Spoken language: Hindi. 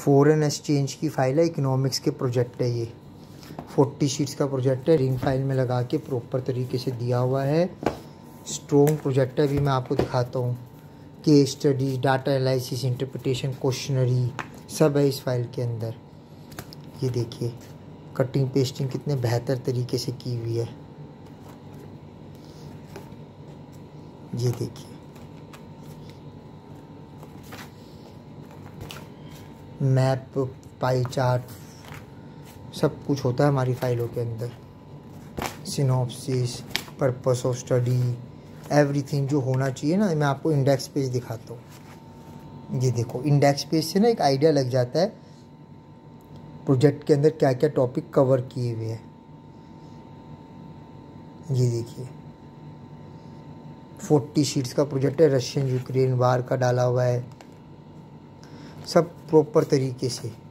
फॉरेन एक्सचेंज की फ़ाइल है इकोनॉमिक्स के प्रोजेक्ट है ये। फोर्टी शीट्स का प्रोजेक्ट है रिंग फ़ाइल में लगा के प्रॉपर तरीके से दिया हुआ है। स्ट्रॉन्ग प्रोजेक्ट है भी मैं आपको दिखाता हूँ। Case studies data analysis interpretation questionnaire सब है इस फ़ाइल के अंदर। ये देखिए कटिंग पेस्टिंग कितने बेहतर तरीके से की हुई है। ये देखिए। मैप, पाई चार्ट, सब कुछ होता है हमारी फाइलों के अंदर। Synopsis purpose of study everything जो होना चाहिए ना, मैं आपको इंडेक्स पेज दिखाता हूँ। ये देखो इंडेक्स पेज से ना एक आइडिया लग जाता है प्रोजेक्ट के अंदर क्या क्या टॉपिक कवर किए हुए हैं। ये देखिए फोर्टी शीट्स का प्रोजेक्ट है रशियन यूक्रेन वार का डाला हुआ है। सब प्रॉपर तरीके से।